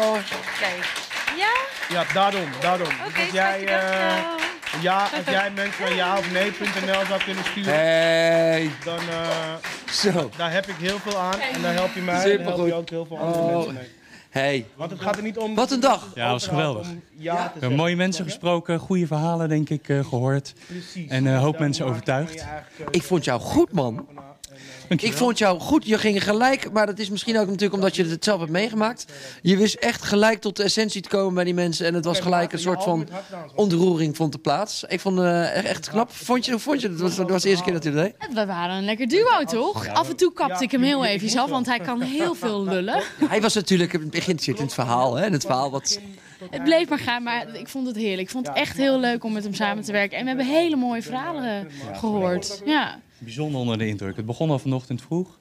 Oké. Ja? Ja, daarom, daarom. Dus jij, eh, ja, als jij mensen naar ja of nee.nl zou kunnen sturen, Hey, dan eh, zo. daar heb ik heel veel aan. En daar help je mij en daar help je ook heel veel andere Oh. mensen mee. Hey, Want het gaat er niet om... Wat een dag. Ja, was geweldig. Ja, mooie mensen gesproken, goede verhalen denk ik eh, gehoord. Precies. En een hoop mensen overtuigd. ik vond jou goed, man. Ik vond jou goed. Je ging gelijk, maar dat is misschien ook natuurlijk omdat je het zelf hebt meegemaakt. Je wist echt gelijk tot de essentie te komen bij die mensen. En het was gelijk een soort van ontroering vond er plaats. Ik vond het echt, echt knap. Vond je, hoe vond je het? Dat was, dat was de eerste keer dat dat deed. We waren een lekker duo, toch? Af en toe kapte ik hem heel even af, want hij kan heel veel lullen. Hij was natuurlijk geïnteresseerd in het verhaal. Hè? In het verhaal wat... Het bleef maar gaan, maar ik vond het heerlijk. Ik vond het echt heel leuk om met hem samen te werken. En we hebben hele mooie verhalen gehoord. Ja. Bijzonder onder de indruk. Het begon al vanochtend vroeg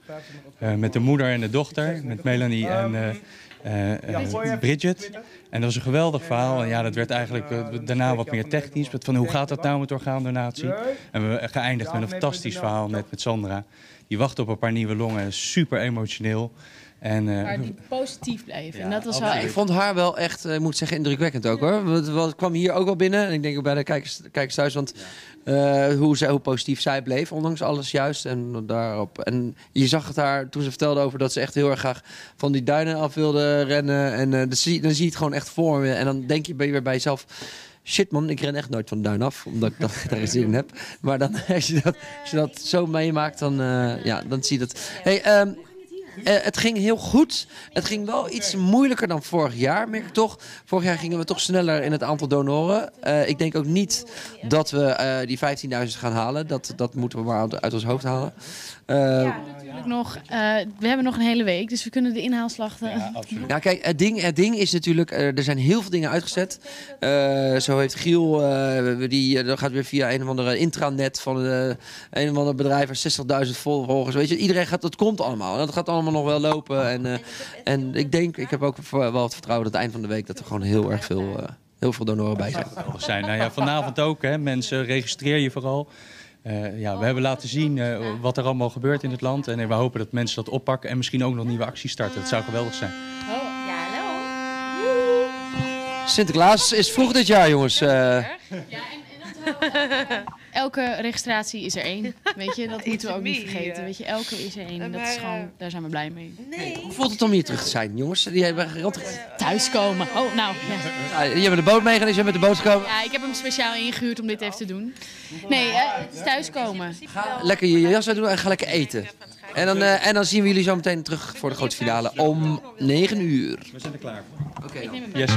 eh, met de moeder en de dochter, met Melanie en eh, Bridget. En dat was een geweldig verhaal. En ja, dat werd eigenlijk daarna wat meer technisch. Met van hoe gaat dat nou met orgaandonatie? En we geëindigd met een fantastisch verhaal net met Sandra. Die wacht op een paar nieuwe longen, super emotioneel. En, eh, Maar die positief bleef. En dat was wel ik vond haar wel echt, eh, moet ik zeggen, indrukwekkend ook hoor. Want het kwam hier ook wel binnen. En ik denk ook bij de kijkers, kijkers thuis. Want eh, hoe, zij, hoe positief zij bleef, ondanks alles juist. En, daarop. en je zag het haar toen ze vertelde over dat ze echt heel erg graag van die duinen af wilde rennen. En eh, dan, zie, dan zie je het gewoon echt voor je. En dan denk je bij- weer bij jezelf. Shit man, ik ren echt nooit van de duin af, omdat ik dat, daar zin in heb. Maar dan, als, je dat, als je dat zo meemaakt, dan, eh, ja, dan zie je dat. Hey, ehm, eh, het ging heel goed. Het ging wel iets moeilijker dan vorig jaar, merk ik toch. Vorig jaar gingen we toch sneller in het aantal donoren. Eh, ik denk ook niet dat we eh, die 15.000 gaan halen. Dat, dat moeten we maar uit, ons hoofd halen. Eh, Natuurlijk nog, eh, we hebben nog een hele week, dus we kunnen de inhaalslag... ja, absoluut. Nou kijk, het ding, het ding is natuurlijk, eh, er zijn heel veel dingen uitgezet. Eh, zo heeft Giel, eh, die, dat gaat weer via een of andere intranet van eh, een of ander bedrijf waar 60.000 volgers. Weet je, iedereen gaat, dat komt allemaal. Dat gaat allemaal nog wel lopen. En, eh, en ik denk, ik heb ook wel het vertrouwen dat het eind van de week dat er gewoon heel erg veel, eh, heel veel donoren bij zijn. geweldig zijn. Nou ja, vanavond ook, hè, mensen, registreer je vooral. Eh, ja, we hebben laten zien eh, wat er allemaal gebeurt in het land. En we hopen dat mensen dat oppakken en misschien ook nog nieuwe acties starten. Dat zou geweldig zijn. Ja, hallo. Sinterklaas is vroeg dit jaar, jongens. Eh, Ja, elke registratie is er één. Weet je, dat moeten we ook niet vergeten. ja. Weet je, elke is er één. Dat is gewoon, eh, daar zijn we blij mee. Nee. hoe voelt het om hier terug te zijn, jongens? Die hebben, rond- Thuiskomen. Oh, nou, ja. Je hebt de boot meegenomen, je bent met de boot gekomen. Ja, ik heb hem speciaal ingehuurd om dit even te doen. Nee, eh, het is thuiskomen. Lekker je jas uitdoen en ga lekker eten. En dan, eh, en dan zien we jullie zo meteen terug voor de grote finale om 9 uur. We zijn er klaar voor. Oké. Yes.